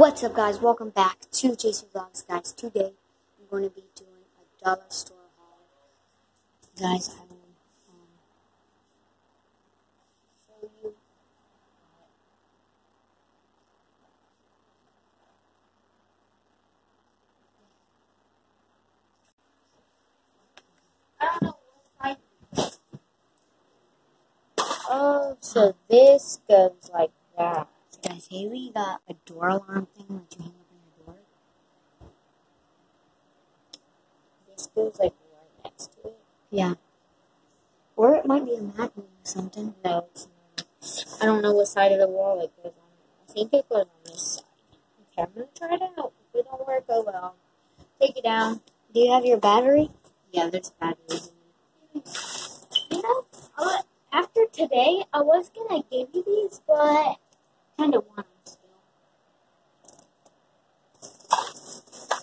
What's up, guys? Welcome back to Jaycee Vlogs, guys. Today, I'm going to be doing a dollar store haul. Guys, I will um, show you. I don't know. Oh, so this goes like that. Guys, Hailey got a door alarm thing that you hang up on your door. This goes like right next to it. Yeah. Or it might be a magnet or something. No, it's not. I don't know what side of the wall it goes on. I think it goes on this side. Okay, I'm gonna try it out. If it don't work, oh well. Take it down. Do you have your battery? Yeah, there's batteries in it. You know, uh, after today, I was gonna give you these, but kind of want.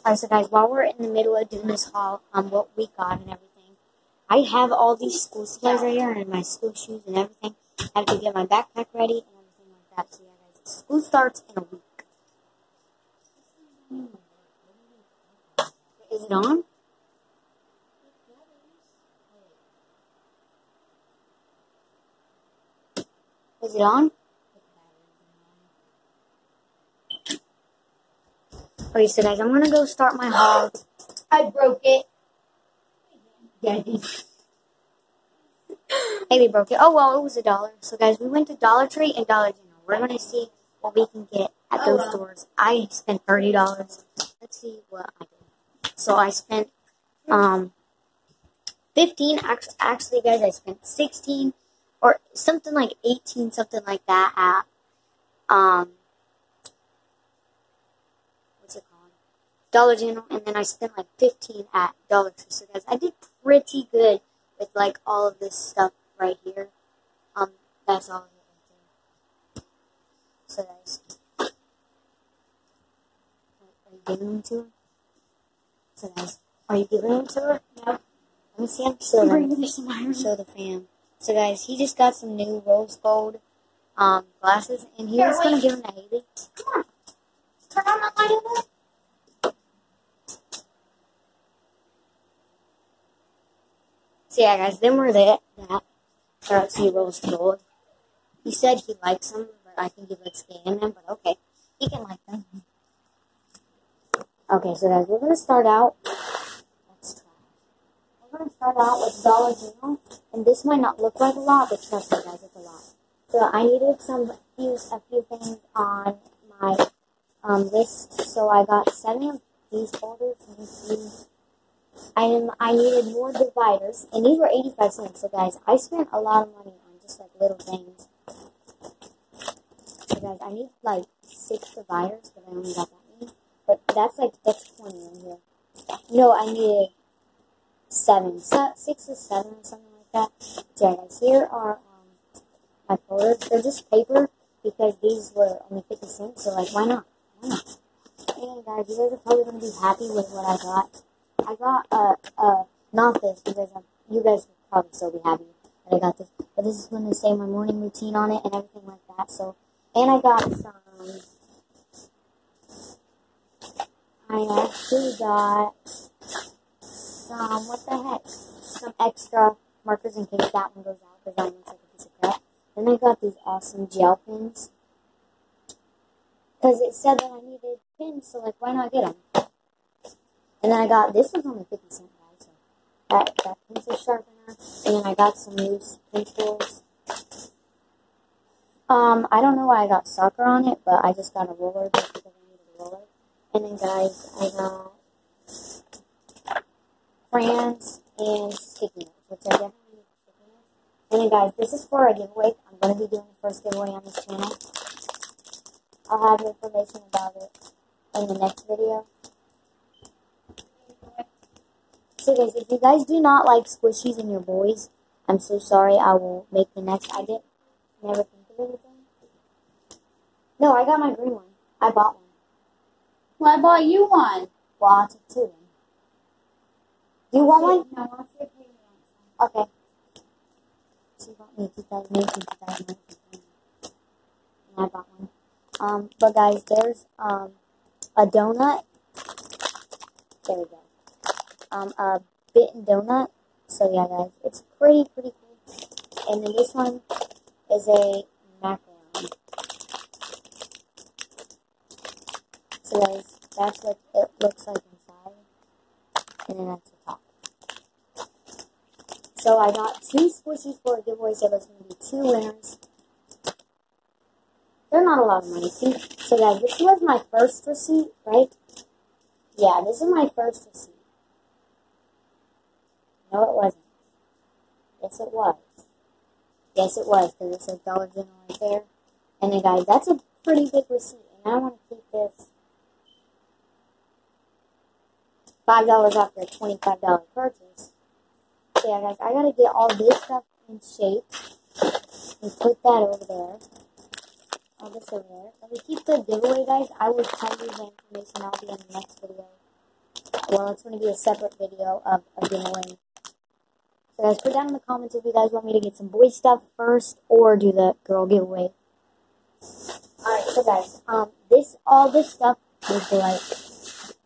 Alright, so guys, while we're in the middle of doing this haul on what we got and everything, I have all these school supplies right here and my school shoes and everything. I have to get my backpack ready and everything like that. So yeah, guys, school starts in a week. Is it on? Is it on? Okay, so guys, I'm gonna go start my haul. I broke it. Daddy. Broke it. Oh well, it was a dollar. So guys, we went to Dollar Tree and Dollar General. We're gonna see what we can get at those stores. I spent thirty dollars. Let's see what I did. So I spent um fifteen. Actually, actually, guys, I spent sixteen or something like eighteen, something like that at um what's it called? Dollar General, and then I spent like fifteen at Dollar Tree. So guys, I did pretty good with like all of this stuff right here. Um, that's all right. So guys, are you giving them to her? So guys, are you giving them to her? No. Let me see. I'm show I'm them. bringing some iron. Show the fam. So guys, he just got some new rose gold um glasses, and he Here, was gonna give them to Hailey. Come on. Turn on the light a So yeah, guys, them were that that Galaxy Rose Gold. He said he likes them, but I think he likes getting them. But okay, he can like them. Okay, so guys, we're gonna start out. Let's try. We're gonna start out with Dollar General, and this might not look like a lot, but trust me, guys, it's a lot. So I needed some few a few things on my um, list. So I got seven of these folders. Me see. And I needed more dividers, and these were 85 cents. So, guys, I spent a lot of money on just like little things. So, guys, I need like six dividers, but I only got that many. But that's like, that's 20 in here. No, I needed seven, se- six or seven or something like that. So, guys, here are um, my folders. They're just paper because these were only 50 cents. So, like, why not? Why not? And, guys, you guys are probably going to be happy with what I got. I got uh uh not this because I'm, you guys will probably still be happy that I got this, but this is going to say my morning routine on it and everything like that. So, and I got some. I actually got some. What the heck? Some extra markers in case that one goes out because that one looks like a piece of crap. Then I got these awesome gel pins because it said that I needed pins, so like why not get them? And then I got this was only fifty cent guys. So that that pencil sharpener, and then I got some loose pencils. Um, I don't know why I got soccer on it, but I just got a roller because I needed a roller. And then guys, I got crayons and sticky notes, which I definitely need sticky notes. And then guys, this is for a giveaway. I'm gonna be doing the first giveaway on this channel. I'll have information about it in the next video. So guys, if you guys do not like squishies in your boys, I'm so sorry. I will make the next. I didn't never think of anything. No, I got my green one. I bought one. Well, I bought you one. Well, I'll take two then. Do you want one? No, I'll see if you Okay. She bought me 2018, 2019. And I bought one. Um, but guys, there's um a donut. There we go. Um, a bitten donut. So yeah, guys, it's pretty pretty cool. And then this one is a macaron. So guys, that's what it looks like inside, and then that's the top. So I got two squishies for a giveaway, so there's going to be two winners. They're not a lot of money, see? So guys, this was my first receipt, right? Yeah, this is my first receipt. No, it wasn't. Yes, it was. Yes, it was, because it says Dollar General right there. And then, guys, that's a pretty big receipt, and I want to keep this $5 off their $25 purchase. So, yeah, guys, I got to get all this stuff in shape and put that over there. All this over there. If we keep the giveaway, guys, I will tell you the information. I'll be in the next video. Well, it's going to be a separate video of a giveaway. Guys, put down in the comments if you guys want me to get some boy stuff first or do the girl giveaway. Alright, so guys, um, this, all this stuff is like,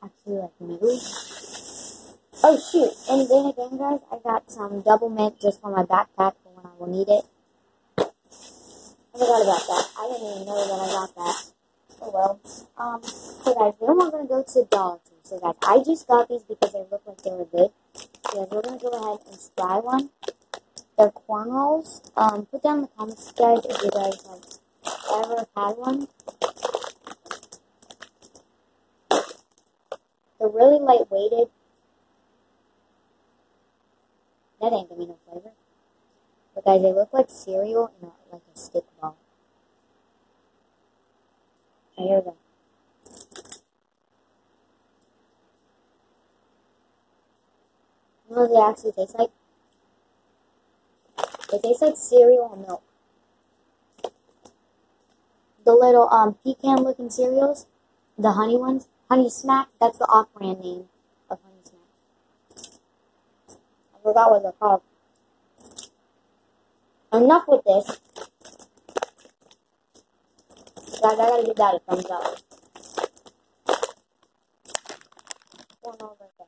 actually like new. Oh shoot, and then again guys, I got some Doublemint just for my backpack for when I will need it. I forgot about that. I didn't even know that I got that. Oh well. Um, so guys, then we're to go to Dollar Tree. So guys, I just got these because they look like they were good. Guys, we're going to go ahead and try one. They're corn rolls. Um, put down in the comments, guys, if you guys have ever had one. They're really lightweighted. That ain't gonna be no flavor. But guys, they look like cereal in a, like a stick ball. Here we go. Know what they actually taste like? They taste like cereal and milk. The little um pecan looking cereals, the honey ones, Honey Smack, that's the off brand name of Honey Smack. I forgot what they're called. Enough with this. Guys, I gotta give that a thumbs up. Four more right there.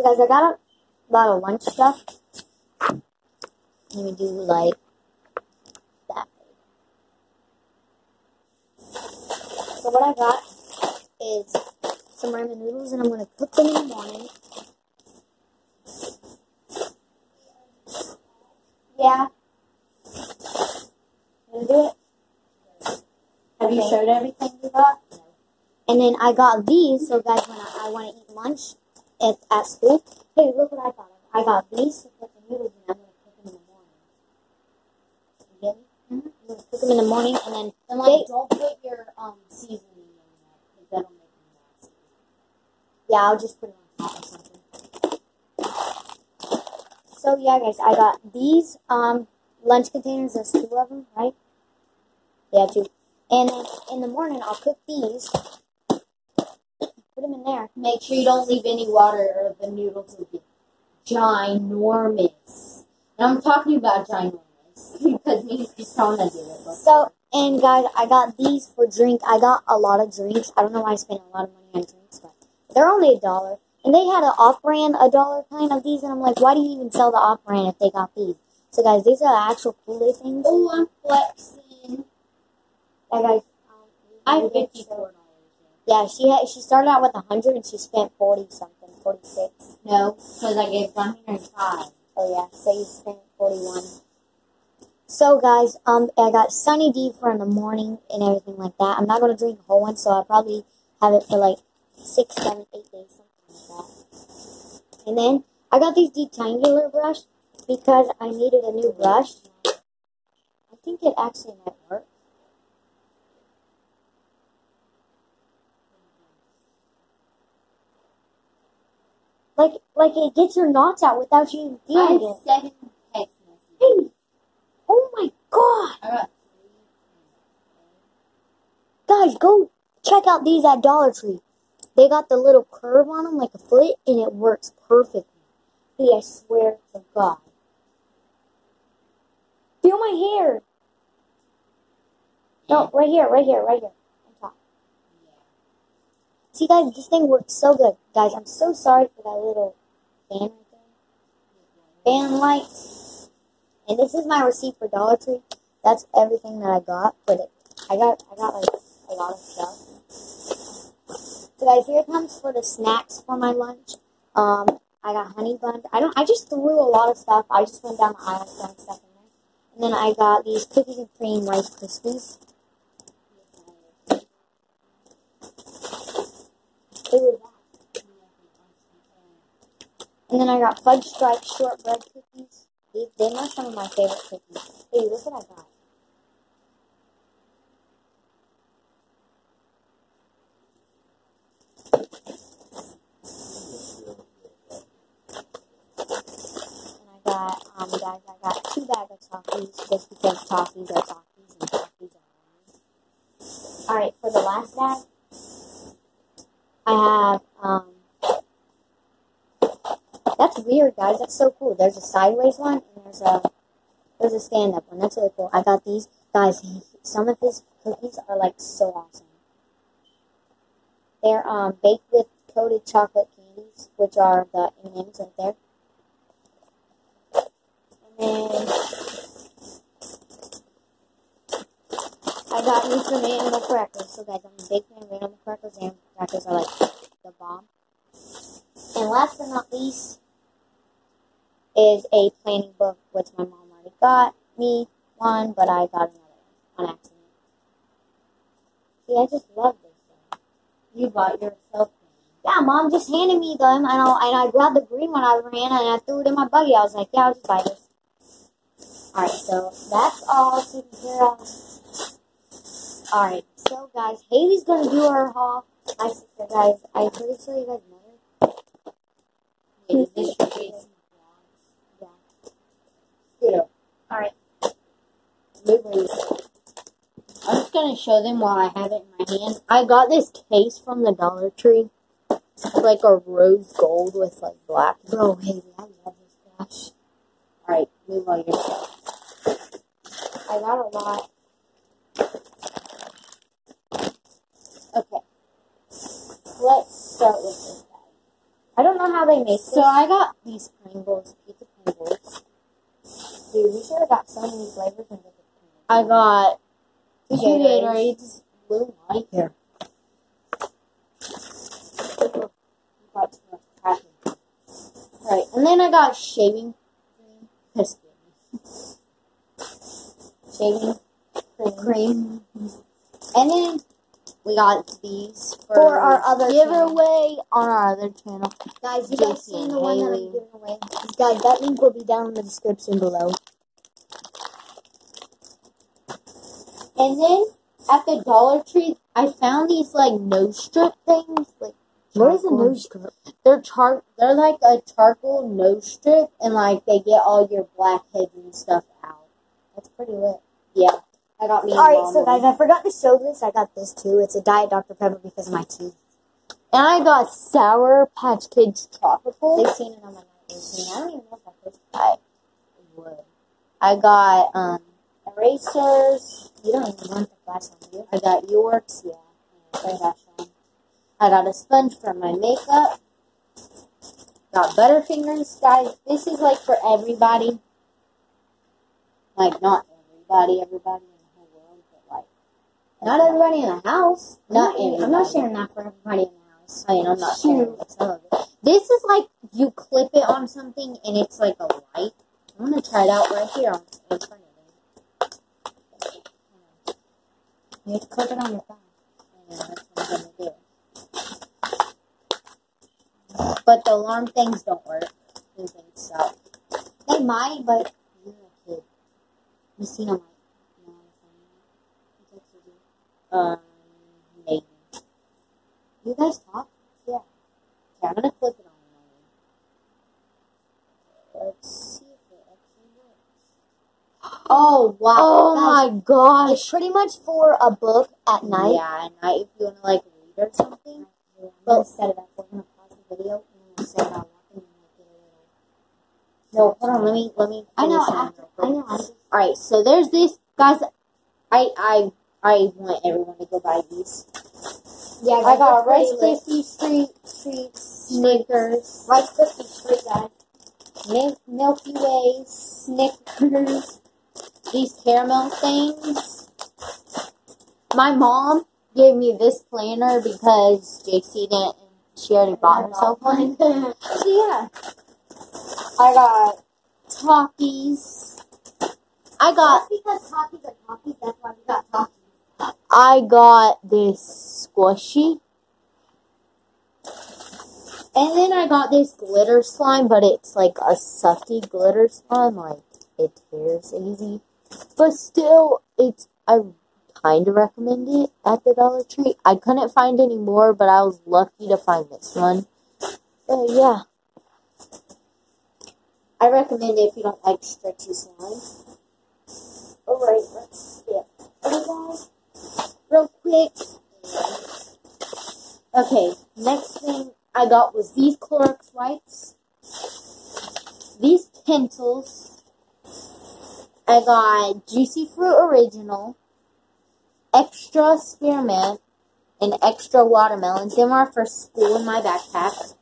So guys, I got a lot of lunch stuff. Let me do like that. So what I got is some ramen noodles, and I'm gonna cook them in the morning. Yeah. Gonna do it. Have you Okay. showed everything you got? And then I got these, so guys, when I, I want to eat lunch at, at school, hey, look what I got. I got these to put the noodles in. I'm going to cook them in the morning. You get me? Mhm. I'm going to cook them in the morning, and then And They- like, don't put your um seasoning in there because that'll make them nasty. Yeah, I'll just put it on top or something. So yeah, guys, I got these um lunch containers. There's two of them, right? Yeah, two. And then in the morning, I'll cook these. Put them in there. Make sure you don't leave any water or the noodles will get ginormous. And I'm talking about ginormous because me and Kristana did it. before. So and guys, I got these for drink. I got a lot of drinks. I don't know why I spent a lot of money on drinks, but they're only a dollar. And they had an off-brand a dollar kind of these, and I'm like, why do you even sell the off-brand if they got these? So guys, these are the actual Kool-Aid things. oh, I'm flexing. Yeah, guys. Um, I we have did fifty show- four dollars. Yeah, she had. She started out with a hundred, and she spent forty something, forty six. No, because I gave one hundred five. Oh yeah, so you spent forty one. So guys, um, I got Sunny D for in the morning and everything like that. I'm not gonna drink a whole one, so I'll probably have it for like six, seven, eight days, something like that. And then I got these detangular brush because I needed a new brush. I think it actually might work. Like, like it gets your knots out without you even I feeling have it. seven text messages. Hey, oh my god, guys, go check out these at Dollar Tree. They got the little curve on them like a foot, and it works perfectly. Hey, I swear to God. Feel my hair. No, right here, right here, right here. See, guys, this thing works so good. Guys, I'm so sorry for that little fan right there. Fan lights. And this is my receipt for Dollar Tree. That's everything that I got, but it, I got I got like a lot of stuff. So guys, here comes for the snacks for my lunch. Um, I got honey buns. I don't. I just threw a lot of stuff. I just went down the aisle throwing stuff in there. And then I got these cookies and cream Rice Krispies. Is that? And then I got fudge stripe shortbread cookies. These, they are some of my favorite cookies. Hey, look what I got, um, guys, I got two bags of toffees just because toffees are toffees and toffees are Alright, for the last bag, I have, um, that's weird, guys. That's so cool. There's a sideways one and there's a there's a stand up one. That's really cool. I got these guys. Some of his cookies are like so awesome. They're um baked with coated chocolate candies, which are the M and M's right there. And then I got me some animal crackers. So guys, I'm a big fan of animal crackers. Animal crackers are like the bomb. And last but not least is a planning book, which my mom already got me one, but I got another one on accident. See, I just love this thing. You bought yourself. Yeah, mom just handed me them, and I, and I grabbed the green one her hand, and I threw it in my buggy. I was like, yeah, I'll just buy this. Alright, so that's all of. Alright, so guys, Hailey's gonna do her haul. Sister, guys, I'm pretty sure you guys know her. Wait, is this your face? Yeah. Yeah. Alright. I'm just gonna show them while I have it in my hand. I got this case from the Dollar Tree. It's like a rose gold with like black. Oh, Bro, Hailey, I love this gosh. Alright, move on your stuff. I got a lot. Okay. Let's start with this guy. I don't know how they make So I got these Pringles, pizza Pringles. Dude, we should have got so many flavors and different I got two Gatorades. Gatorades, blue light. Here. Got too much cracking. Right, and then I got shaving cream. Just kidding. Shaving cream. And then we got these for, For our other giveaway on our other channel. Guys, you guys seen the one that I'm giving away? Guys, that link will be down in the description below. And then at the Dollar Tree, I found these like nose strip things. Like What is a nose strip? They're char. They're like a charcoal nose strip, and like they get all your blackheads and stuff out. That's pretty lit. Yeah, I got me. Alright, so guys, I forgot to show this. I got this too. It's a Diet Dr. Pepper because of my teeth. and I got Sour Patch Kids tropical. They've seen it on my night routine. I don't even know if I posted I would. I got um erasers. You don't even want the flash on you. I got Yorks. Yeah, I got. I got a sponge for my makeup. Got Butterfingers, guys. This is like for everybody. Like not everybody, everybody in the whole world, but like Not everybody in the house. Not I'm not everybody. sharing that for everybody in the house. I mean, I'm not sharing it. This is like you clip it on something and it's like a light. I'm gonna try it out right here on in front of me. You have to clip it on your phone. Yeah, that's what I'm gonna do. But the alarm things don't work. These things suck. They might, but You're a kid. you seen them like, no, I texted you. Um, maybe. You guys talk? Yeah. Okay, I'm gonna clip it on. Let's see if it actually works. Oh wow! Oh my It's pretty much for a book at night. Yeah, at night if you wanna like read or something. I'm gonna set it up. We're gonna pause the video and then set it up and then we'll a little. No, hold on. Let me let me. I know. I, it real quick. I know. All right, so there's this, guys. I I I want everyone to go buy these. Yeah, I got Rice pretty lit. Krispie treat, treats, Snickers, Rice Krispie treat, guys. Mil- Milky Way, Snickers, these caramel things. My mom gave me this planner because Jaycee didn't, she already bought herself one. So yeah, I got Takis. I got That's because Takis are Takis, that's why we got Takis. I got this squishy. And then I got this glitter slime, but it's like a sucky glitter slime, like it tears easy. But still, it's I kind of recommend it at the Dollar Tree. I couldn't find any more, but I was lucky to find this one. So yeah, I recommend it if you don't like stretchy slime. Alright, let's skip. Real quick. Okay, next thing I got was these Clorox wipes. These pencils. I got Juicy Fruit Original, Extra Spearmint, and Extra Watermelon. Them are for school in my backpack.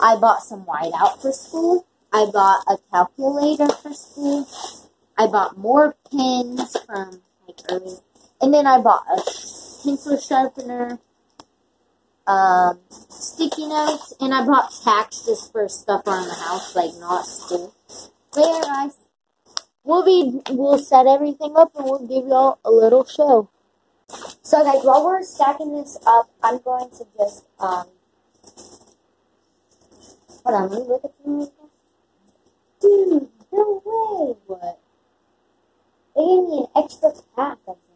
I bought some whiteout for school. I bought a calculator for school. I bought more pens from like early and then I bought a pencil sharpener, um, sticky notes, and I bought tacks just for stuff around the house, like not school. But yeah, guys, we'll be we'll set everything up and we'll give y'all a little show. So guys, while we're stacking this up, I'm going to just um hold on, let me look at the Dude, no way. What? They gave me an extra pack of them.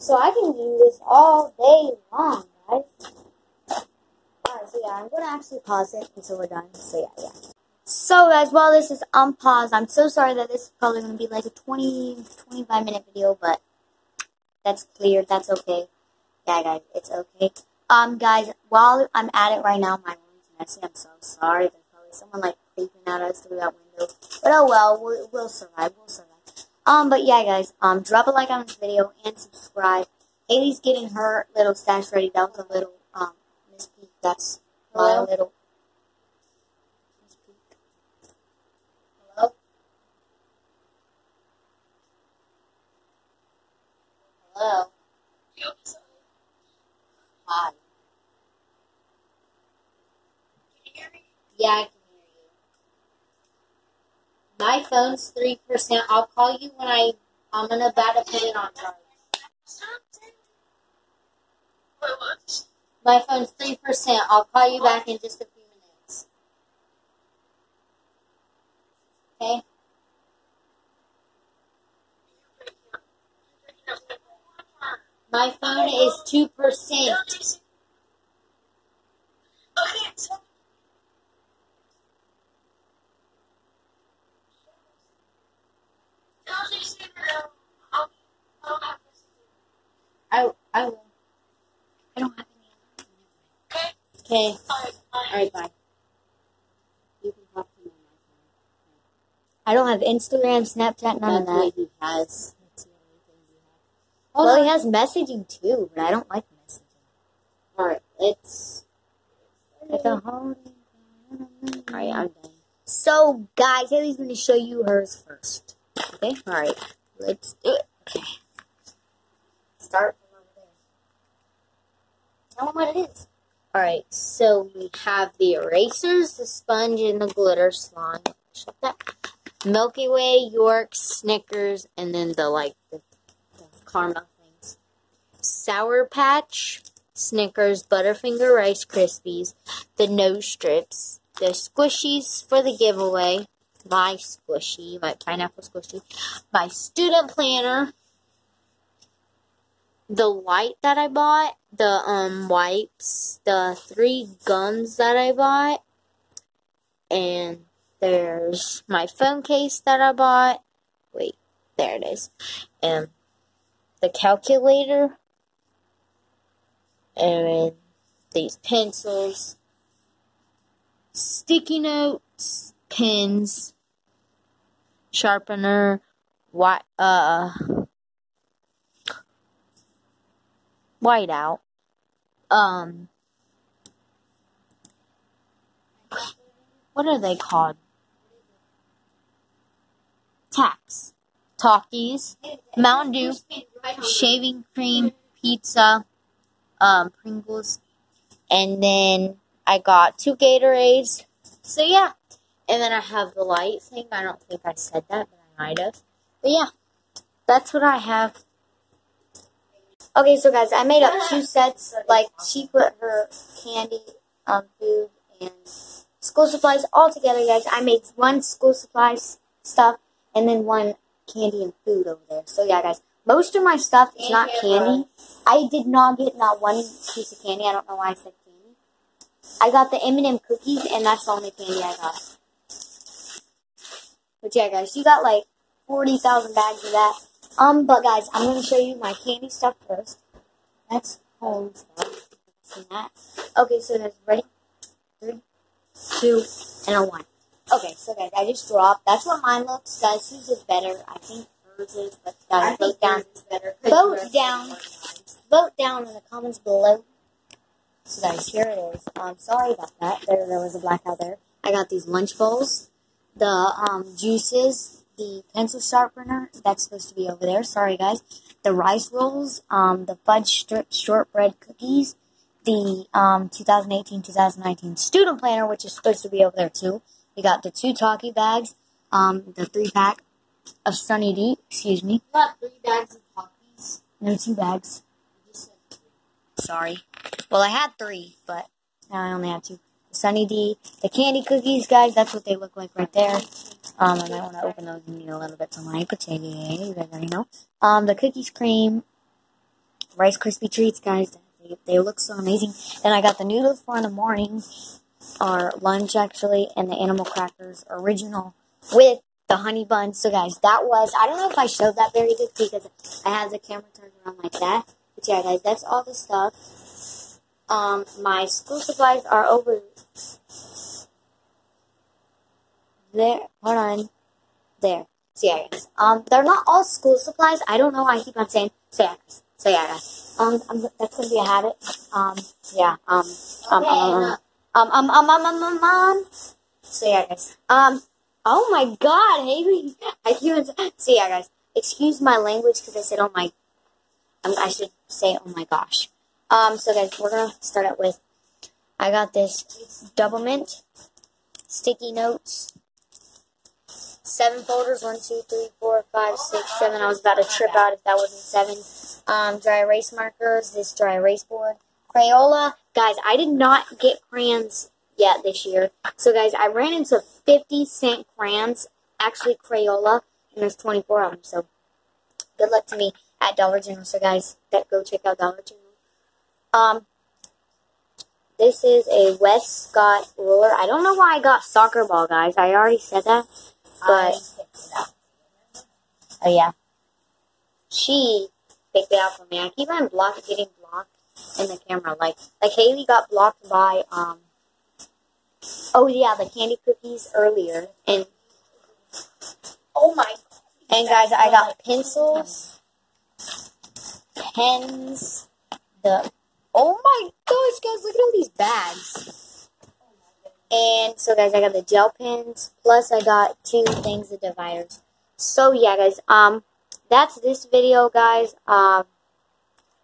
So I can do this all day long, guys. Alright, so yeah, I'm gonna actually pause it until we're done. So yeah, yeah. So guys, while this is unpaused, I'm so sorry that this is probably gonna be like a 20, 25 minute video, but that's clear, that's okay. Yeah guys, it's okay. Um guys, while I'm at it right now, my room's messy, I'm so sorry. There's probably someone like creeping at us through that window. But oh well, we'll, we'll survive, we'll survive. Um, but yeah, guys, um, drop a like on this video and subscribe. Hailey's getting her little stash ready. That was a little, um, Miss Peak. That's my little. Miss Peak. Hello? Hello. Hi. Yeah, my phone's 3%. I'll call you when I, I'm going to about to put it on charge. My phone's 3%. I'll call you back in just a few minutes. Okay? My phone is 2%. I I will. I don't have any. Okay. All right. Bye. You can talk to me on my phone. I don't have Instagram, Snapchat, none of That's what that. he has. That's the only thing he has. Hold Well, he has messaging too, but I don't like messaging. All right. It's. It's a whole- All right. I'm done. So, guys, Hailey's going to show you hers first. Okay? Alright. Let's do it. Okay. Start from over there. Tell them what it is. Alright, so we have the erasers, the sponge, and the glitter slime. Shut that. Milky Way, York, Snickers, and then the like the, the caramel things. Sour Patch, Snickers, Butterfinger Rice Krispies, the nose strips, the squishies for the giveaway, my squishy, my pineapple squishy, my student planner, the light that I bought, the um wipes, the three guns that I bought, and there's my phone case that I bought. Wait, there it is. And the calculator, and these pencils, sticky notes, pens, sharpener, what uh whiteout. Um, what are they called? Tacks, Takis, Mountain Dew, shaving cream, pizza, um, Pringles, and then I got two Gatorades. So yeah, and then I have the light thing. I don't think I said that, but I might have. But yeah, that's what I have. Okay, so guys, I made up two sets. Like she put her candy, um, food, and school supplies all together, guys. I made one school supplies stuff and then one candy and food over there. So yeah, guys, most of my stuff is not candy. I did not get not one piece of candy. I don't know why I said candy. I got the M&M cookies, and that's the only candy I got. But yeah, guys, you got like 40,000 bags of that. Um, but guys, I'm going to show you my candy stuff first. That's home stuff. See that? Okay, so that's ready. Three, two, and a one. Okay, so guys, I just dropped. That's what mine looks. Guys, whose is better? I think hers is, but guys, vote down. better. Vote down. Vote down in the comments below. So guys, here it is. Um, sorry about that. There, there was a blackout there. I got these lunch bowls, the um juices, the pencil sharpener. That's supposed to be over there. Sorry guys. The rice rolls, um, the fudge strip shortbread cookies, the um 2018-2019 student planner, which is supposed to be over there too. We got the two Taki bags, um, the three pack of Sunny D. Excuse me. Got three bags of Takis. No, two bags. Sorry. Well, I had three, but now I only have two. Sunny D, the candy cookies, guys. That's what they look like right there. Um, I might want to open those eat a little bit tonight, but yeah, yeah, yeah, you guys already know. Um, the cookies, cream, Rice Krispie treats, guys. They, they look so amazing. Then I got the noodles for in the morning, or lunch actually, and the animal crackers original with the honey bun. So guys, that was I don't know if I showed that very good because I had the camera turned around like that. But yeah, guys, that's all the stuff. Um, my school supplies are over there. Hold on, there. So yeah, guys. Um, they're not all school supplies. I don't know. why I keep on saying so yeah, guys. So yeah, guys. Um, I'm, that's gonna be a habit. Um, yeah. Um, um, um, um, um, um, um, um, um, um. So yeah, guys. Um. Oh my God, Hailey! I keep on. So yeah, guys. Excuse my language because I said oh my. Um, I should say oh my gosh. Um. So guys, we're gonna start out with. I got this Doublemint sticky notes. Seven folders. One, two, three, four, five, six, seven. I was about to trip out if that wasn't seven. Um, dry erase markers. This dry erase board. Crayola. Guys, I did not get crayons yet this year. So, guys, I ran into 50 cent crayons, actually Crayola, and there's 24 of them. So, good luck to me at Dollar General. So, guys, that go check out Dollar General. Um, this is a Westcott ruler. I don't know why I got soccer ball, guys. I already said that, but oh yeah, she picked it out for me. I keep on block getting blocked in the camera. Like like Hailey got blocked by um oh yeah, the candy cookies earlier. And Oh my. and guys, I got pencils, pens, the oh my gosh, guys, look at all these bags. And so guys, I got the gel pens, plus I got two things of dividers. So yeah, guys, um that's this video, guys. Um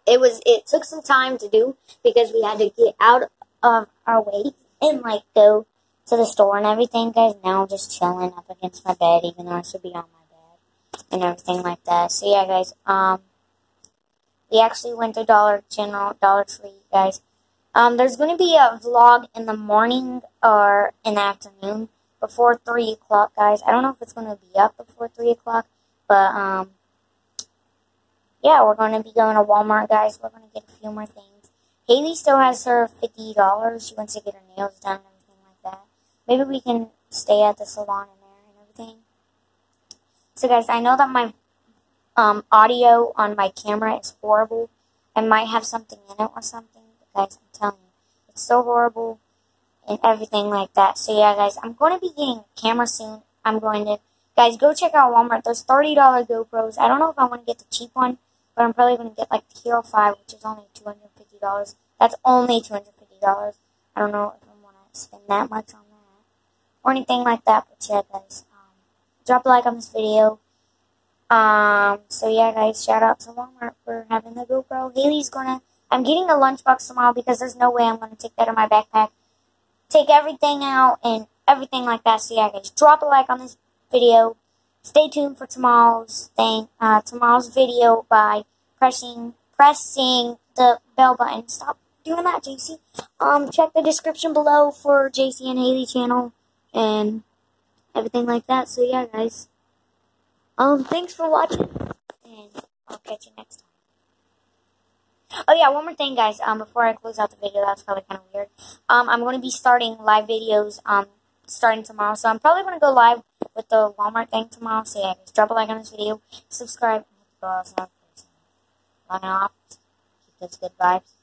it was it took some time to do because we had to get out of our way and like go to the store and everything, guys. Now I'm just chilling up against my bed, even though I should be on my bed and everything like that. So yeah, guys. Um, we actually went to Dollar General, Dollar Tree, guys. Um, there's going to be a vlog in the morning or in the afternoon before three o'clock, guys. I don't know if it's going to be up before three o'clock, but um, yeah, we're going to be going to Walmart, guys. We're going to get a few more things. Hailey still has her fifty dollars. She wants to get her nails done and everything like that. Maybe we can stay at the salon in there and everything. So, guys, I know that my um, audio on my camera is horrible. I might have something in it or something. But, guys, I'm telling you, it's so horrible and everything like that. So, yeah, guys, I'm going to be getting a camera soon. I'm going to, guys, go check out Walmart. Those $30 GoPros. I don't know if I want to get the cheap one but I'm probably going to get like the Hero 5, which is only $250. That's only $250. I don't know if I want to spend that much on that or anything like that, but yeah, guys, um, drop a like on this video. Um, so yeah, guys, shout out to Walmart for having the GoPro. Hailey's gonna, I'm getting a lunchbox tomorrow because there's no way I'm gonna take that in my backpack. Take everything out and everything like that. So yeah, guys, drop a like on this video. Stay tuned for tomorrow's thing, uh, tomorrow's video by pressing, pressing the bell button. Stop doing that, Jaycee. Um, check the description below for Jaycee and Hailey channel and everything like that. So yeah, guys. Um, thanks for watching, and I'll catch you next time. Oh yeah, one more thing, guys. Um, before I close out the video, that's probably kind of weird. Um, I'm going to be starting live videos. Um, starting tomorrow, so I'm probably going to go live with the Walmart thing tomorrow. So yeah, just drop a like on this video, subscribe, and hit the bell. Sign off. Keep those good vibes.